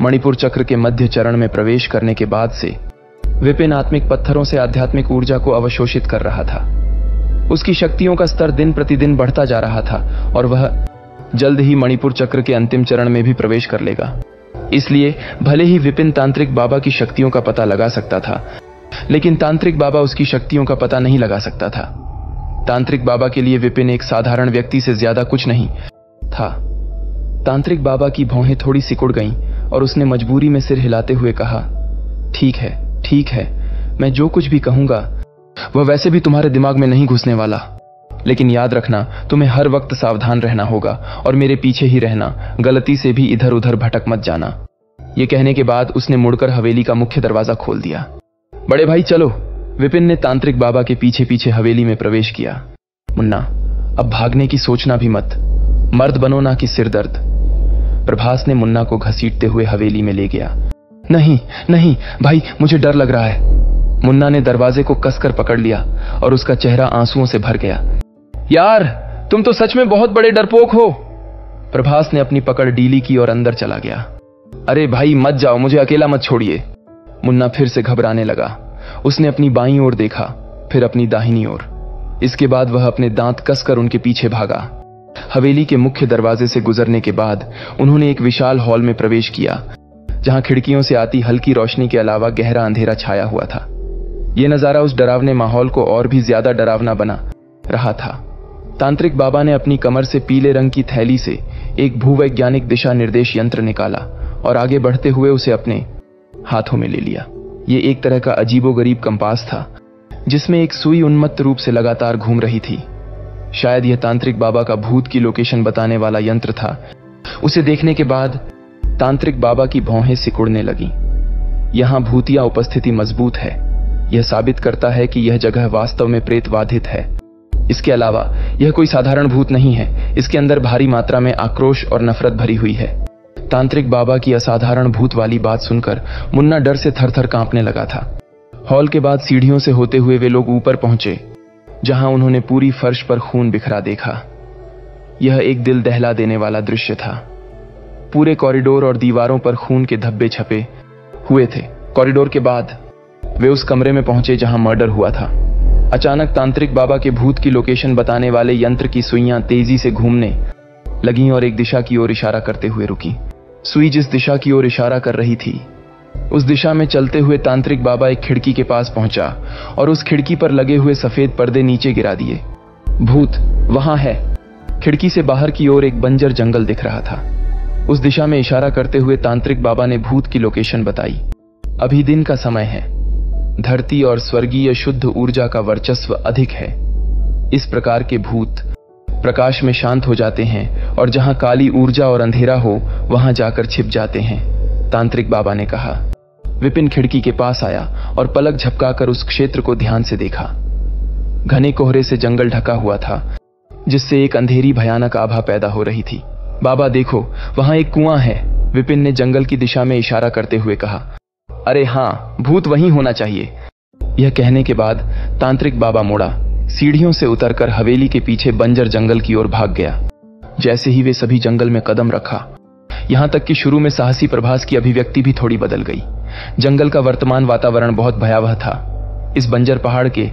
मणिपुर चक्र के मध्य चरण में प्रवेश करने के बाद से, विपिन आत्मिक पत्थरों से आध्यात्मिक ऊर्जा को अवशोषित कर रहा था। उसकी शक्तियों का स्तर दिन प्रतिदिन बढ़ता जा रहा था और वह जल्द ही मणिपुर चक्र के अंतिम चरण में भी प्रवेश कर लेगा। इसलिए भले ही विपिन तांत्रिक बाबा की शक्तियों का पता लगा सकता था, लेकिन तांत्रिक बाबा उसकी शक्तियों का पता नहीं लगा सकता था। तांत्रिक बाबा के लिए विपिन एक साधारण व्यक्ति से ज़्यादा कुछ नहीं था। तांत्रिक बाबा की भौहें थोड़ी सिकुड़ गईं और उसने मजबूरी में सिर हिलाते हुए कहा, ठीक है ठीक है, मैं जो कुछ भी कहूँगा, वह वैसे भी तुम्हारे दिमाग में नहीं घुसने वाला। लेकिन याद रखना, तुम्हें हर वक्त सावधान रहना होगा और मेरे पीछे ही रहना, गलती से भी इधर उधर भटक मत जाना। यह कहने के बाद उसने मुड़कर हवेली का मुख्य दरवाज़ा खोल दिया। बड़े भाई, चलो। विपिन ने तांत्रिक बाबा के पीछे पीछे हवेली में प्रवेश किया। मुन्ना, अब भागने की सोचना भी मत। मर्द बनो ना कि सिर दर्द। प्रभास ने मुन्ना को घसीटते हुए हवेली में ले गया। नहीं नहीं, भाई, मुझे डर लग रहा है। मुन्ना ने दरवाजे को कसकर पकड़ लिया और उसका चेहरा आंसुओं से भर गया। यार, तुम तो सच में बहुत बड़े डरपोक हो! प्रभास ने अपनी पकड़ डीली की और अंदर चला गया। अरे भाई, मत जाओ, मुझे अकेला मत छोड़िए! मुन्ना फिर से घबराने लगा। उसने अपनी बाई ओर देखा, फिर अपनी दाहिनी ओर। इसके बाद वह अपने दांत कसकर उनके पीछे भागा। हवेली के मुख्य दरवाजे से गुजरने के बाद उन्होंने एक विशाल हॉल में प्रवेश किया, जहाँ खिड़कियों से आती हल्की रोशनी के अलावा गहरा अंधेरा छाया हुआ था। यह नज़ारा उस डरावने माहौल को और भी ज़्यादा डरावना बना रहा था। तांत्रिक बाबा ने अपनी कमर से पीले रंग की थैली से एक भूवैज्ञानिक दिशा निर्देश यंत्र निकाला और आगे बढ़ते हुए उसे अपने हाथों में ले लिया। ये एक तरह का अजीबोगरीब कंपास था, जिसमें एक सुई उन्मत्त रूप से लगातार घूम रही थी। शायद यह तांत्रिक बाबा का भूत की लोकेशन बताने वाला यंत्र था। उसे देखने के बाद तांत्रिक बाबा की भौहें सिकुड़ने लगी। यहाँ भूतिया उपस्थिति मज़बूत है। यह साबित करता है कि यह जगह वास्तव में प्रेतवाधित है। इसके अलावा, यह कोई साधारण भूत नहीं है। इसके अंदर भारी मात्रा में आक्रोश और नफरत भरी हुई है। तांत्रिक बाबा की असाधारण भूत वाली बात सुनकर मुन्ना डर से थर थर कांपने लगा था। हॉल के बाद सीढ़ियों से होते हुए वे लोग ऊपर पहुँचे। जहाँ उन्होंने पूरी फर्श पर खून बिखरा देखा। यह एक दिल दहला देने वाला दृश्य था। पूरे कॉरिडोर और दीवारों पर खून के धब्बे छपे हुए थे। कॉरिडोर के बाद वे उस कमरे में पहुँचे जहाँ मर्डर हुआ था। अचानक तांत्रिक बाबा के भूत की लोकेशन बताने वाले यंत्र की सुइयाँ तेज़ी से घूमने लगी और एक दिशा की ओर इशारा करते हुए रुकी। सुई जिस दिशा की ओर इशारा कर रही थी उस दिशा में चलते हुए तांत्रिक बाबा एक खिड़की के पास पहुँचा और उस खिड़की पर लगे हुए सफ़ेद पर्दे नीचे गिरा दिए। भूत, वहाँ है। खिड़की से बाहर की ओर एक बंजर जंगल दिख रहा था। उस दिशा में इशारा करते हुए तांत्रिक बाबा ने भूत की लोकेशन बताई। अभी दिन का समय है। धरती और स्वर्गीय शुद्ध ऊर्जा का वर्चस्व अधिक है। इस प्रकार के भूत प्रकाश में शांत हो जाते हैं और जहाँ काली ऊर्जा और अंधेरा हो, वहाँ जाकर छिप जाते हैं, तांत्रिक बाबा ने कहा। विपिन खिड़की के पास आया और पलक झपकाकर उस क्षेत्र को ध्यान से देखा। घने कोहरे से जंगल ढका हुआ था, जिससे एक अंधेरी भयानक आभा पैदा हो रही थी। बाबा देखो, वहाँ एक कुआँ है, विपिन ने जंगल की दिशा में इशारा करते हुए कहा। अरे हाँ, भूत वहीं होना चाहिए। यह कहने के बाद तांत्रिक बाबा मोड़ा, सीढ़ियों से उतरकर हवेली के पीछे बंजर जंगल की ओर भाग गया। जैसे ही वे सभी जंगल में कदम रखा, यहाँ तक कि शुरू में साहसी प्रभास की अभिव्यक्ति भी थोड़ी बदल गई। जंगल का वर्तमान वातावरण बहुत भयावह था। इस बंजर पहाड़ के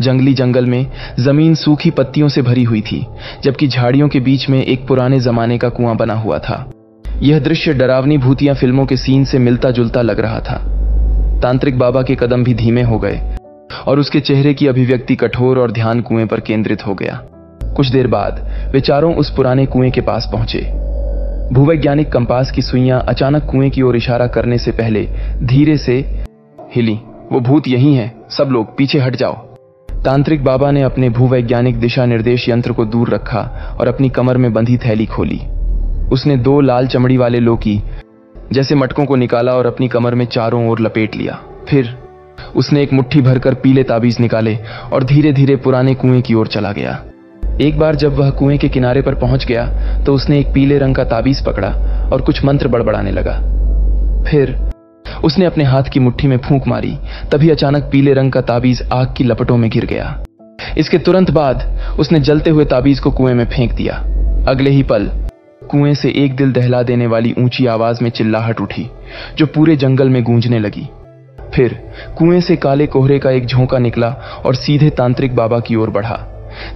जंगली जंगल में ज़मीन सूखी पत्तियों से भरी हुई थी, जबकि झाड़ियों के बीच में एक पुराने जमाने का कुआँ बना हुआ था। यह दृश्य डरावनी भूतिया फ़िल्मों के सीन से मिलता जुलता लग रहा था। तांत्रिक बाबा के कदम भी धीमे हो गए, और उसके चेहरे की अभिव्यक्ति कठोर और ध्यान कुएँ पर केंद्रित हो गया। कुछ देर बाद वे चारों उस पुराने कुएँ के पास पहुँचे। भूवैज्ञानिक कंपास की सुइयाँ अचानक कुएँ की ओर इशारा करने से पहले धीरे से हिली। वो भूत यही है। सब लोग पीछे हट जाओ। तांत्रिक बाबा ने अपने भूवैज्ञानिक दिशा निर्देश यंत्र को दूर रखा और अपनी कमर में बंधी थैली खोली। उसने दो लाल चमड़ी वाले लोकी जैसे मटकों को निकाला और अपनी कमर में चारों ओर लपेट लिया। फिर उसने एक मुट्ठी भरकर पीले ताबीज निकाले और धीरे धीरे पुराने कुएँ की ओर चला गया। एक बार जब वह कुएँ के किनारे पर पहुँच गया तो उसने एक पीले रंग का ताबीज पकड़ा और कुछ मंत्र बड़बड़ाने लगा। फिर उसने अपने हाथ की मुट्ठी में फूंक मारी, तभी अचानक पीले रंग का ताबीज आग की लपटों में गिर गया। इसके तुरंत बाद उसने जलते हुए ताबीज को कुएँ में फेंक दिया। अगले ही पल कुएँ से एक दिल दहला देने वाली ऊँची आवाज़ में चिल्लाहट उठी, जो पूरे जंगल में गूंजने लगी। फिर कुएँ से काले कोहरे का एक झोंका निकला और सीधे तांत्रिक बाबा की ओर बढ़ा।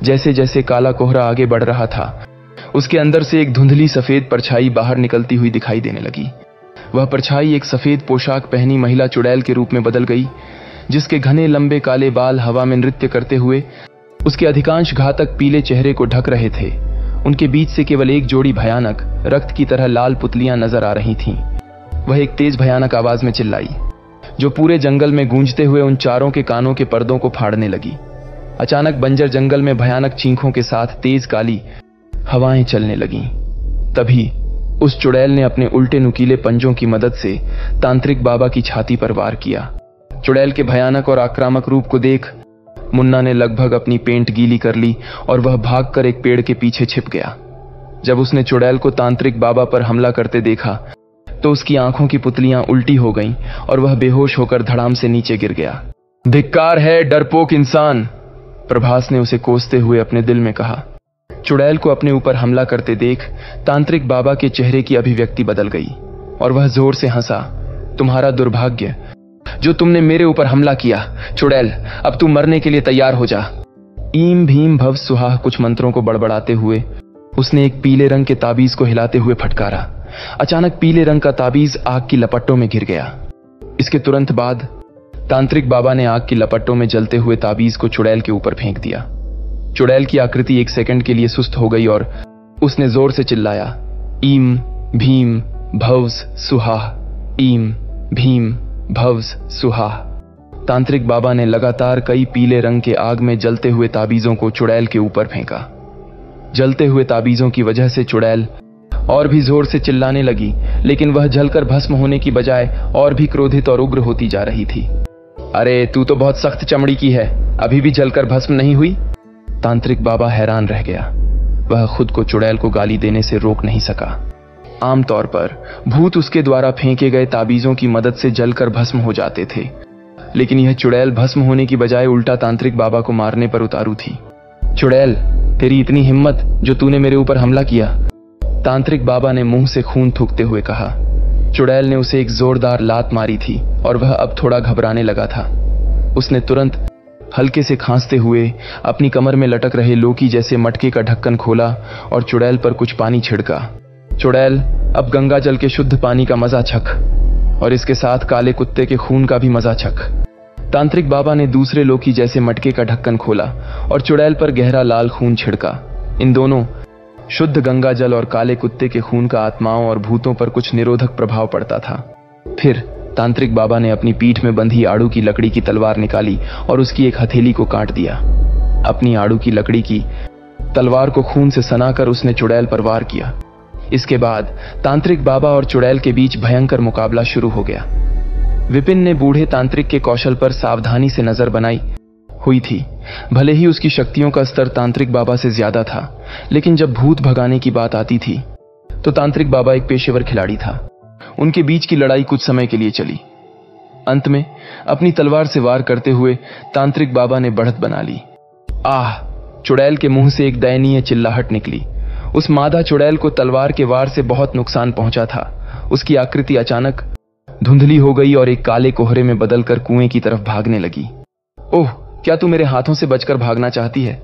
जैसे जैसे काला कोहरा आगे बढ़ रहा था, उसके अंदर से एक धुंधली सफ़ेद परछाई बाहर निकलती हुई दिखाई देने लगी। वह परछाई एक सफ़ेद पोशाक पहनी महिला चुड़ैल के रूप में बदल गई, जिसके घने लंबे काले बाल हवा में नृत्य करते हुए उसके अधिकांश घातक पीले चेहरे को ढक रहे थे। उनके बीच से केवल एक जोड़ी भयानक, रक्त की तरह लाल पुतलियाँ नज़र आ रही थीं। वह एक तेज भयानक आवाज़ में चिल्लाई, जो पूरे जंगल में गूंजते हुए उन चारों के कानों के पर्दों को फाड़ने लगी। अचानक बंजर जंगल में भयानक चीखों के साथ तेज काली हवाएँ चलने लगीं। तभी उस चुड़ैल ने अपने उल्टे नुकीले पंजों की मदद से तांत्रिक बाबा की छाती पर वार किया। चुड़ैल के भयानक और आक्रामक रूप को देख मुन्ना ने लगभग अपनी पेंट गीली कर ली और वह भागकर एक पेड़ के पीछे छिप गया। जब उसने चुड़ैल को तांत्रिक बाबा पर हमला करते देखा तो उसकी आँखों की पुतलियाँ उल्टी हो गईं और वह बेहोश होकर धड़ाम से नीचे गिर गया। धिक्कार है डरपोक इंसान। प्रभास ने उसे कोसते हुए अपने दिल में कहा, चुड़ैल को अपने ऊपर हमला करते देख, तांत्रिक बाबा के चेहरे की अभिव्यक्ति बदल गई, और वह ज़ोर से हंसा, तुम्हारा दुर्भाग्य, जो तुमने मेरे ऊपर हमला किया, चुड़ैल, अब तू मरने के लिए तैयार हो जा। ईम भीम भव सुहा कुछ मंत्रों को बड़बड़ाते हुए, उसने एक पीले रंग के ताबीज को हिलाते हुए फटकारा। अचानक पीले रंग का ताबीज आग की लपट्टों में गिर गया। इसके तुरंत बाद तांत्रिक बाबा ने आग की लपट्टों में जलते हुए ताबीज को चुड़ैल के ऊपर फेंक दिया। चुड़ैल की आकृति एक सेकंड के लिए सुस्त हो गई और उसने ज़ोर से चिल्लाया, ईम, भीम, भवस सुहा ईम, भीम, भवस सुहा तांत्रिक बाबा ने लगातार कई पीले रंग के आग में जलते हुए ताबीजों को चुड़ैल के ऊपर फेंका। जलते हुए ताबीजों की वजह से चुड़ैल और भी ज़ोर से चिल्लाने लगी, लेकिन वह जलकर भस्म होने की बजाय और भी क्रोधित और उग्र होती जा रही थी। अरे, तू तो बहुत सख्त चमड़ी की है। अभी भी जलकर भस्म नहीं हुई? तांत्रिक बाबा हैरान रह गया। वह खुद को चुड़ैल को गाली देने से रोक नहीं सका। आमतौर पर, भूत उसके द्वारा फेंके गए ताबीजों की मदद से जलकर भस्म हो जाते थे। लेकिन यह चुड़ैल भस्म होने की बजाय उल्टा तांत्रिक बाबा को मारने पर उतारू थी। चुड़ैल, तेरी इतनी हिम्मत जो तूने मेरे ऊपर हमला किया? तांत्रिक बाबा ने मुँह से खून थूकते हुए कहा चुड़ैल ने उसे एक जोरदार लात मारी थी और वह अब थोड़ा घबराने लगा था। उसने तुरंत हल्के से खांसते हुए अपनी कमर में लटक रहे लोकी जैसे मटके का ढक्कन खोला और चुड़ैल पर कुछ पानी छिड़का। चुड़ैल, अब गंगा जल के शुद्ध पानी का मज़ा छक और इसके साथ काले कुत्ते के खून का भी मज़ा छक। तांत्रिक बाबा ने दूसरे लोकी जैसे मटके का ढक्कन खोला और चुड़ैल पर गहरा लाल खून छिड़का। इन दोनों शुद्ध गंगा जल और काले कुत्ते के खून का आत्माओं और भूतों पर कुछ निरोधक प्रभाव पड़ता था। फिर तांत्रिक बाबा ने अपनी पीठ में बंधी आड़ू की लकड़ी की तलवार निकाली और उसकी एक हथेली को काट दिया। अपनी आड़ू की लकड़ी की तलवार को खून से सनाकर उसने चुड़ैल पर वार किया। इसके बाद तांत्रिक बाबा और चुड़ैल के बीच भयंकर मुकाबला शुरू हो गया। विपिन ने बूढ़े तांत्रिक के कौशल पर सावधानी से नज़र बनाई। हुई थी। भले ही उसकी शक्तियों का स्तर तांत्रिक बाबा से ज़्यादा था, लेकिन जब भूत भगाने की बात आती थी तो तांत्रिक बाबा एक पेशेवर खिलाड़ी था। उनके बीच की लड़ाई कुछ समय के लिए चली। अंत में, अपनी तलवार से वार करते हुए तांत्रिक बाबा ने बढ़त बना ली। आह! चुड़ैल के मुँह से एक दयनीय चिल्लाहट निकली। उस मादा चुड़ैल को तलवार के वार से बहुत नुकसान पहुँचा था। उसकी आकृति अचानक धुंधली हो गई और एक काले कोहरे में बदलकर कुएँ की तरफ़ भागने लगी। ओह! क्या तू मेरे हाथों से बचकर भागना चाहती है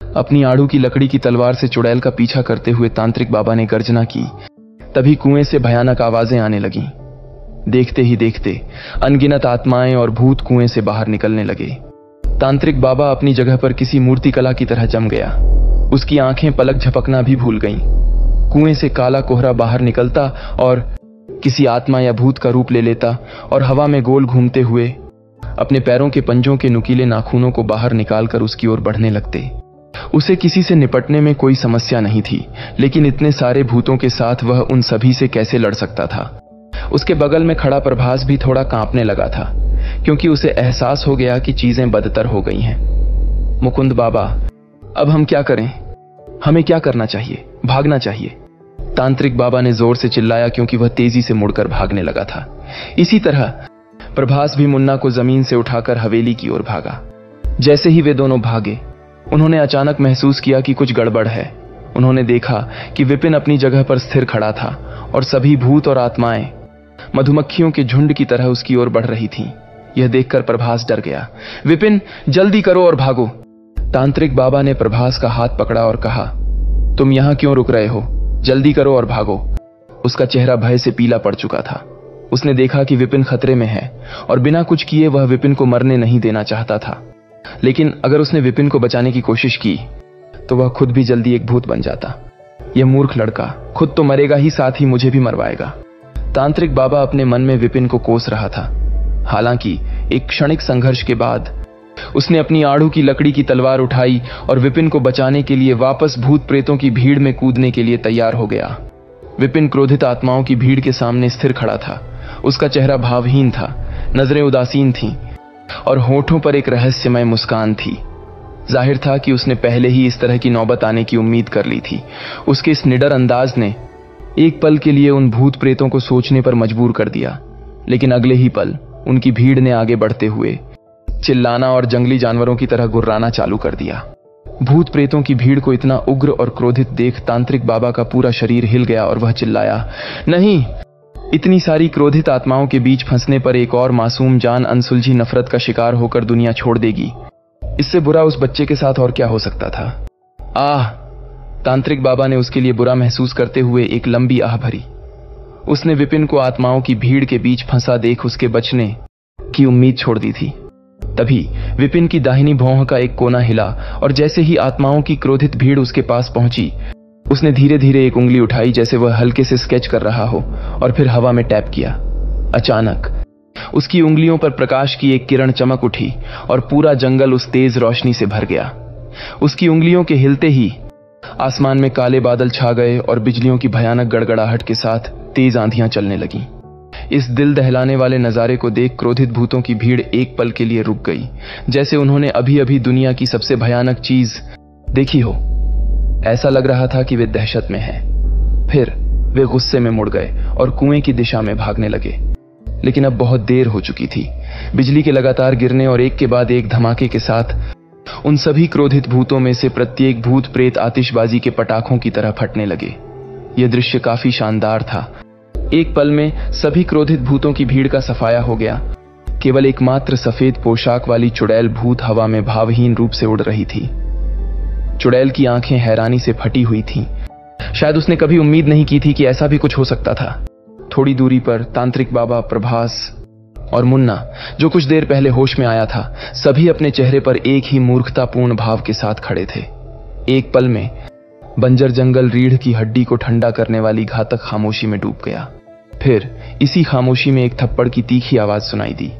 अपनी आड़ू की लकड़ी की तलवार से चुड़ैल का पीछा करते हुए तांत्रिक बाबा ने गर्जना की तभी कुएँ से भयानक आवाज़ें आने लगीं। देखते ही देखते अनगिनत आत्माएँ और भूत कुएँ से बाहर निकलने लगे तांत्रिक बाबा अपनी जगह पर किसी मूर्ति कला की तरह जम गया उसकी आँखें पलक झपकना भी भूल गईं। कुएँ से काला कोहरा बाहर निकलता और किसी आत्मा या भूत का रूप ले लेता और हवा में गोल घूमते हुए अपने पैरों के पंजों के नुकीले नाखूनों को बाहर निकालकर उसकी ओर बढ़ने लगते। उसे किसी से निपटने में कोई समस्या नहीं थी, लेकिन इतने सारे भूतों के साथ वह उन सभी से कैसे लड़ सकता था? उसके बगल में खड़ा प्रभास भी थोड़ा कांपने लगा था, क्योंकि उसे एहसास हो गया कि चीज़ें बदतर हो गई हैं। मुकुंद बाबा, अब हम क्या करें? हमें क्या करना चाहिए? भागना चाहिए। तांत्रिक बाबा ने ज़ोर से चिल्लाया क्योंकि वह तेज़ी से मुड़कर भागने लगा था। इसी तरह प्रभास भी मुन्ना को ज़मीन से उठाकर हवेली की ओर भागा। जैसे ही वे दोनों भागे, उन्होंने अचानक महसूस किया कि कुछ गड़बड़ है। उन्होंने देखा कि विपिन अपनी जगह पर स्थिर खड़ा था और सभी भूत और आत्माएँ मधुमक्खियों के झुंड की तरह उसकी ओर बढ़ रही थीं। यह देखकर प्रभास डर गया। विपिन, जल्दी करो और भागो। तांत्रिक बाबा ने प्रभास का हाथ पकड़ा और कहा, तुम यहाँ क्यों रुक रहे हो? जल्दी करो और भागो। उसका चेहरा भय से पीला पड़ चुका था। उसने देखा कि विपिन खतरे में है, और बिना कुछ किए वह विपिन को मरने नहीं देना चाहता था। लेकिन अगर उसने विपिन को बचाने की कोशिश की तो वह खुद भी जल्दी एक भूत बन जाता। यह मूर्ख लड़का, खुद तो मरेगा ही, साथ ही मुझे भी मरवाएगा। तांत्रिक बाबा अपने मन में विपिन को कोस रहा था। हालाँकि, एक क्षणिक संघर्ष के बाद, उसने अपनी आड़ू की लकड़ी की तलवार उठाई और विपिन को बचाने के लिए वापस भूत प्रेतों की भीड़ में कूदने के लिए तैयार हो गया। विपिन क्रोधित आत्माओं की भीड़ के सामने स्थिर खड़ा था। उसका चेहरा भावहीन था, नज़रें उदासीन थीं, और होठों पर एक रहस्यमय मुस्कान थी। ज़ाहिर था कि उसने पहले ही इस तरह की नौबत आने की उम्मीद कर ली थी। उसके इस निडर अंदाज ने एक पल के लिए उन भूत प्रेतों को सोचने पर मजबूर कर दिया, लेकिन अगले ही पल उनकी भीड़ ने आगे बढ़ते हुए चिल्लाना और जंगली जानवरों की तरह गुर्राना चालू कर दिया। भूत प्रेतों की भीड़ को इतना उग्र और क्रोधित देख तांत्रिक बाबा का पूरा शरीर हिल गया और वह चिल्लाया, नहीं इतनी सारी क्रोधित आत्माओं के बीच फंसने पर एक और मासूम जान अनसुलझी नफरत का शिकार होकर दुनिया छोड़ देगी। इससे बुरा उस बच्चे के साथ और क्या हो सकता था? आह! तांत्रिक बाबा ने उसके लिए बुरा महसूस करते हुए एक लंबी आह भरी। उसने विपिन को आत्माओं की भीड़ के बीच फंसा देख उसके बचने की उम्मीद छोड़ दी थी। तभी विपिन की दाहिनी भौह का एक कोना हिला और जैसे ही आत्माओं की क्रोधित भीड़ उसके पास पहुँची उसने धीरे धीरे एक उंगली उठाई जैसे वह हल्के से स्केच कर रहा हो और फिर हवा में टैप किया। अचानक, उसकी उंगलियों पर प्रकाश की एक किरण चमक उठी और पूरा जंगल उस तेज रोशनी से भर गया। उसकी उंगलियों के हिलते ही आसमान में काले बादल छा गए और बिजलियों की भयानक गड़गड़ाहट के साथ तेज आंधियाँ चलने लगीं। इस दिल दहलाने वाले नजारे को देख क्रोधित भूतों की भीड़ एक पल के लिए रुक गई, जैसे उन्होंने अभी अभी दुनिया की सबसे भयानक चीज़ देखी हो। ऐसा लग रहा था कि वे दहशत में हैं। फिर वे गुस्से में मुड़ गए और कुएँ की दिशा में भागने लगे। लेकिन अब बहुत देर हो चुकी थी। बिजली के लगातार गिरने और एक के बाद एक धमाके के साथ उन सभी क्रोधित भूतों में से प्रत्येक भूत प्रेत आतिशबाजी के पटाखों की तरह फटने लगे। यह दृश्य काफ़ी शानदार था। एक पल में सभी क्रोधित भूतों की भीड़ का सफाया हो गया। केवल एकमात्र सफ़ेद पोशाक वाली चुड़ैल भूत हवा में भावहीन रूप से उड़ रही थी। चुड़ैल की आँखें हैरानी से फटी हुई थीं। शायद उसने कभी उम्मीद नहीं की थी कि ऐसा भी कुछ हो सकता था। थोड़ी दूरी पर तांत्रिक बाबा प्रभास और मुन्ना, जो कुछ देर पहले होश में आया था, सभी अपने चेहरे पर एक ही मूर्खतापूर्ण भाव के साथ खड़े थे। एक पल में, बंजर जंगल रीढ़ की हड्डी को ठंडा करने वाली घातक खामोशी में डूब गया। फिर, इसी खामोशी में एक थप्पड़ की तीखी आवाज़ सुनाई दी।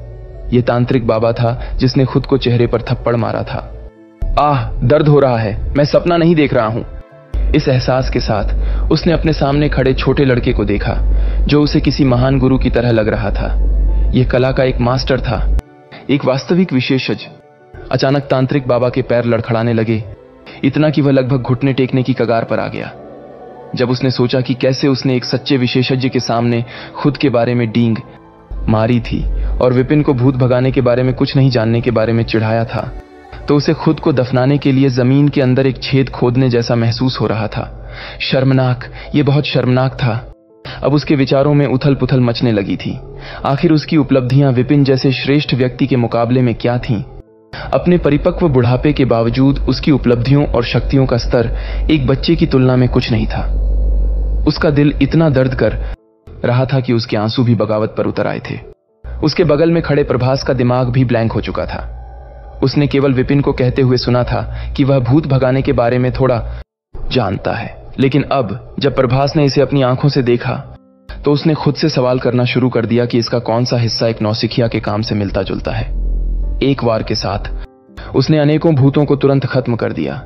यह तांत्रिक बाबा था जिसने खुद को चेहरे पर थप्पड़ मारा था। आह, दर्द हो रहा है। मैं सपना नहीं देख रहा हूँ। इस एहसास के साथ, उसने अपने सामने खड़े छोटे लड़के को देखा, जो उसे किसी महान गुरु की तरह लग रहा था। यह कला का एक मास्टर था, एक वास्तविक विशेषज्ञ। अचानक तांत्रिक बाबा के पैर लड़खड़ाने लगे। इतना कि वह लगभग घुटने टेकने की कगार पर आ गया। जब उसने सोचा कि कैसे उसने एक सच्चे विशेषज्ञ के सामने खुद के बारे में डींग मारी थी, और विपिन को भूत भगाने के बारे में कुछ नहीं जानने के बारे में चिढ़ाया था तो उसे खुद को दफनाने के लिए ज़मीन के अंदर एक छेद खोदने जैसा महसूस हो रहा था। शर्मनाक, ये बहुत शर्मनाक था। अब उसके विचारों में उथल पुथल मचने लगी थी। आखिर उसकी उपलब्धियाँ विपिन जैसे श्रेष्ठ व्यक्ति के मुकाबले में क्या थीं? अपने परिपक्व बुढ़ापे के बावजूद उसकी उपलब्धियों और शक्तियों का स्तर एक बच्चे की तुलना में कुछ नहीं था। उसका दिल इतना दर्द कर रहा था कि उसके आँसू भी बगावत पर उतर आए थे। उसके बगल में खड़े प्रभास का दिमाग भी ब्लैंक हो चुका था। उसने केवल विपिन को कहते हुए सुना था कि वह भूत भगाने के बारे में थोड़ा जानता है। लेकिन अब, जब प्रभास ने इसे अपनी आँखों से देखा तो उसने खुद से सवाल करना शुरू कर दिया कि इसका कौन सा हिस्सा एक नौसिखिया के काम से मिलता जुलता है। एक वार के साथ, उसने अनेकों भूतों को तुरंत खत्म कर दिया।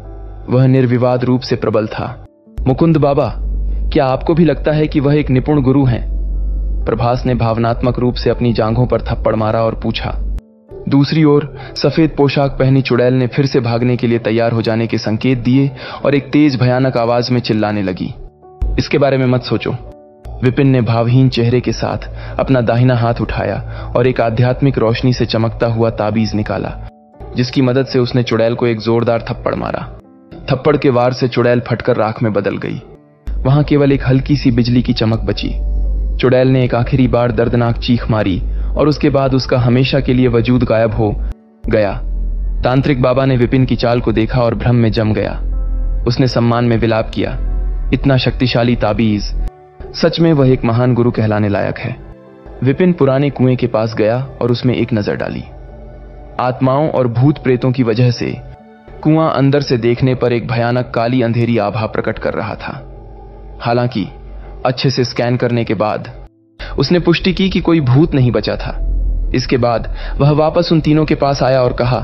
वह निर्विवाद रूप से प्रबल था। मुकुंद बाबा, क्या आपको भी लगता है कि वह एक निपुण गुरु हैं? प्रभास ने भावनात्मक रूप से अपनी जांघों पर थप्पड़ मारा और पूछा दूसरी ओर, सफ़ेद पोशाक पहनी चुड़ैल ने फिर से भागने के लिए तैयार हो जाने के संकेत दिए और एक तेज भयानक आवाज़ में चिल्लाने लगी। इसके बारे में मत सोचो। विपिन ने भावहीन चेहरे के साथ अपना दाहिना हाथ उठाया और एक आध्यात्मिक रोशनी से चमकता हुआ ताबीज निकाला, जिसकी मदद से उसने चुड़ैल को एक जोरदार थप्पड़ मारा। थप्पड़ के वार से चुड़ैल फटकर राख में बदल गई। वहाँ केवल एक हल्की सी बिजली की चमक बची। चुड़ैल ने एक आखिरी बार दर्दनाक चीख मारी और उसके बाद उसका हमेशा के लिए वजूद गायब हो गया। तांत्रिक बाबा ने विपिन की चाल को देखा और भ्रम में जम गया। उसने सम्मान में विलाप किया। इतना शक्तिशाली ताबीज। सच में वह एक महान गुरु कहलाने लायक है। विपिन पुराने कुएँ के पास गया और उसमें एक नज़र डाली। आत्माओं और भूत प्रेतों की वजह से कुआँ अंदर से देखने पर एक भयानक काली अंधेरी आभा प्रकट कर रहा था। हालाँकि, अच्छे से स्कैन करने के बाद उसने पुष्टि की कि कोई भूत नहीं बचा था। इसके बाद वह वापस उन तीनों के पास आया और कहा,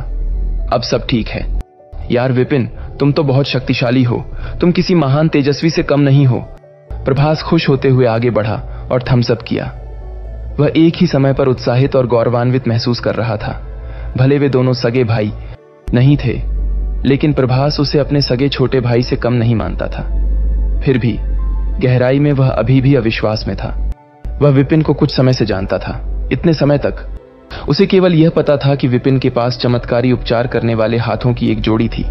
अब सब ठीक है। यार विपिन, तुम तो बहुत शक्तिशाली हो। तुम किसी महान तेजस्वी से कम नहीं हो। प्रभास खुश होते हुए आगे बढ़ा और थम्सअप किया। वह एक ही समय पर उत्साहित और गौरवान्वित महसूस कर रहा था। भले वे दोनों सगे भाई नहीं थे, लेकिन प्रभास उसे अपने सगे छोटे भाई से कम नहीं मानता था। फिर भी गहराई में वह अभी भी अविश्वास में था। वह विपिन को कुछ समय से जानता था। इतने समय तक, उसे केवल यह पता था कि विपिन के पास चमत्कारी उपचार करने वाले हाथों की एक जोड़ी थी।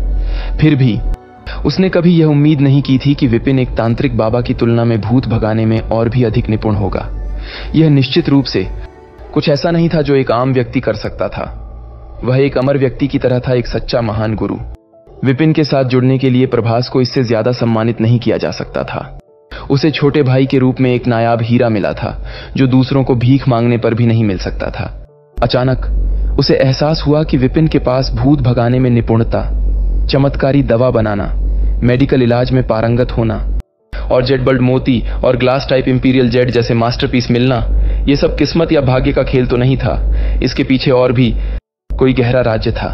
फिर भी, उसने कभी यह उम्मीद नहीं की थी कि विपिन एक तांत्रिक बाबा की तुलना में भूत भगाने में और भी अधिक निपुण होगा। यह निश्चित रूप से कुछ ऐसा नहीं था जो एक आम व्यक्ति कर सकता था। वह एक अमर व्यक्ति की तरह था, एक सच्चा महान गुरु। विपिन के साथ जुड़ने के लिए प्रभास को इससे ज़्यादा सम्मानित नहीं किया जा सकता था। उसे छोटे भाई के रूप में एक नायाब हीरा मिला था, जो दूसरों को भीख मांगने पर भी नहीं मिल सकता था। अचानक उसे एहसास हुआ कि विपिन के पास भूत भगाने में निपुणता, चमत्कारी दवा बनाना, मेडिकल इलाज में पारंगत होना, और जेड बल्ड मोती और ग्लास टाइप इंपीरियल जेट जैसे मास्टरपीस मिलना यह सब किस्मत या भाग्य का खेल तो नहीं था। इसके पीछे और भी कोई गहरा राज्य था।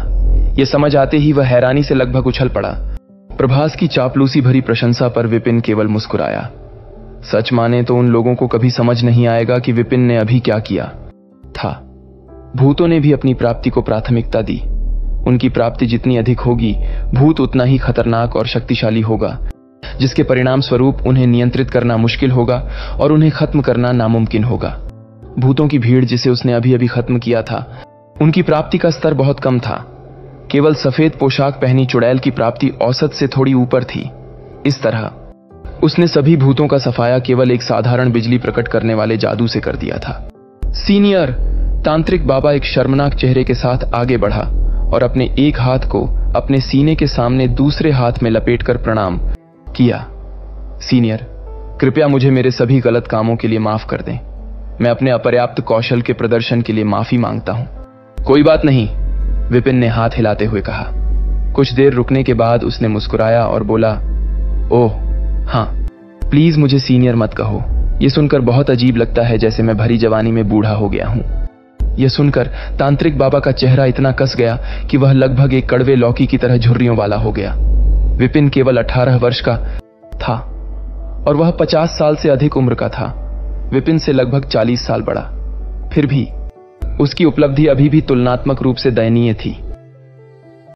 यह समझ आते ही वह हैरानी से लगभग उछल पड़ा। प्रभास की चापलूसी भरी प्रशंसा पर विपिन केवल मुस्कुराया। सच माने तो उन लोगों को कभी समझ नहीं आएगा कि विपिन ने अभी क्या किया। था। भूतों ने भी अपनी प्राप्ति को प्राथमिकता दी। उनकी प्राप्ति जितनी अधिक होगी, भूत उतना ही खतरनाक और शक्तिशाली होगा, जिसके परिणाम स्वरूप उन्हें नियंत्रित करना मुश्किल होगा और उन्हें खत्म करना नामुमकिन होगा। भूतों की भीड़ जिसे उसने अभी अभी खत्म किया था, उनकी प्राप्ति का स्तर बहुत कम था। केवल सफ़ेद पोशाक पहनी चुड़ैल की प्राप्ति औसत से थोड़ी ऊपर थी। इस तरह, उसने सभी भूतों का सफाया केवल एक साधारण बिजली प्रकट करने वाले जादू से कर दिया था। सीनियर, तांत्रिक बाबा एक शर्मनाक चेहरे के साथ आगे बढ़ा और अपने एक हाथ को अपने सीने के सामने दूसरे हाथ में लपेटकर प्रणाम किया। सीनियर, कृपया मुझे मेरे सभी गलत कामों के लिए माफ़ कर दें। मैं अपने अपर्याप्त कौशल के प्रदर्शन के लिए माफ़ी माँगता हूँ। कोई बात नहीं। विपिन ने हाथ हिलाते हुए कहा। कुछ देर रुकने के बाद उसने मुस्कुराया और बोला, ओह हाँ प्लीज़ मुझे सीनियर मत कहो। यह सुनकर बहुत अजीब लगता है जैसे मैं भरी जवानी में बूढ़ा हो गया हूँ। यह सुनकर तांत्रिक बाबा का चेहरा इतना कस गया कि वह लगभग एक कड़वे लौकी की तरह झुर्रियों वाला हो गया। विपिन केवल अठारह वर्ष का था और वह पचास साल से अधिक उम्र का था। विपिन से लगभग चालीस साल बड़ा। फिर भी उसकी उपलब्धि अभी भी तुलनात्मक रूप से दयनीय थी।